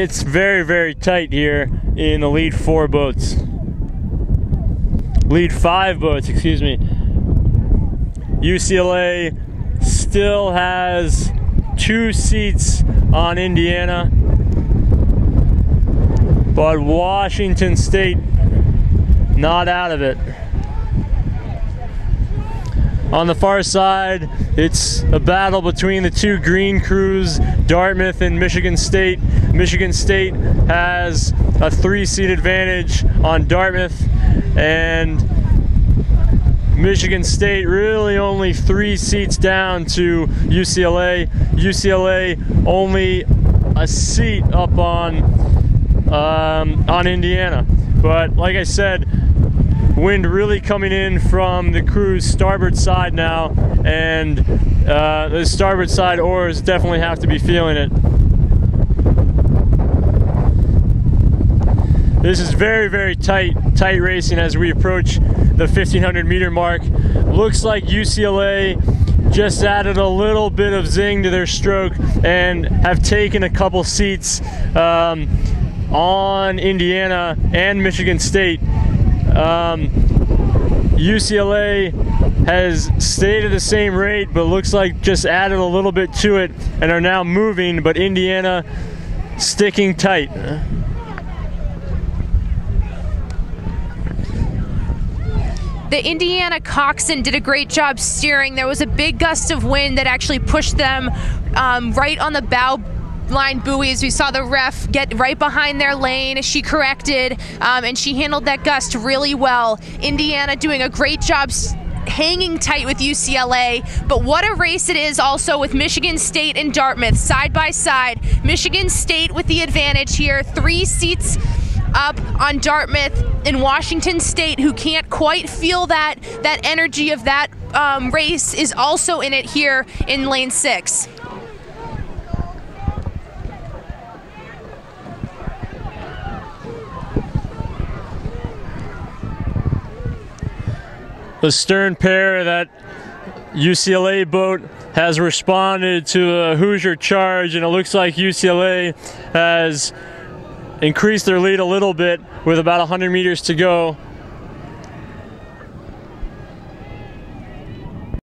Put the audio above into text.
It's very, very tight here in the lead four boats. Lead five boats, excuse me. UCLA still has two seats on Indiana, but Washington State not out of it. On the far side, it's a battle between the two green crews, Dartmouth and Michigan State. Michigan State has a three-seat advantage on Dartmouth, and Michigan State really only three seats down to UCLA. UCLA only a seat up on um, on Indiana. But like I said, wind really coming in from the crew's starboard side now, and uh, the starboard side oars definitely have to be feeling it. This is very, very tight, tight racing as we approach the 1500 meter mark. Looks like UCLA just added a little bit of zing to their stroke and have taken a couple seats um, on Indiana and Michigan State. Um, UCLA has stayed at the same rate, but looks like just added a little bit to it and are now moving, but Indiana sticking tight. The Indiana coxswain did a great job steering. There was a big gust of wind that actually pushed them um, right on the bow line buoys. We saw the ref get right behind their lane. She corrected, um, and she handled that gust really well. Indiana doing a great job hanging tight with UCLA, but what a race it is also with Michigan State and Dartmouth side by side. Michigan State with the advantage here, three seats up on Dartmouth in Washington State, who can't quite feel that that energy of that um, race, is also in it here in lane six. The stern pair that UCLA boat has responded to a Hoosier charge, and it looks like UCLA has increased their lead a little bit with about 100 meters to go.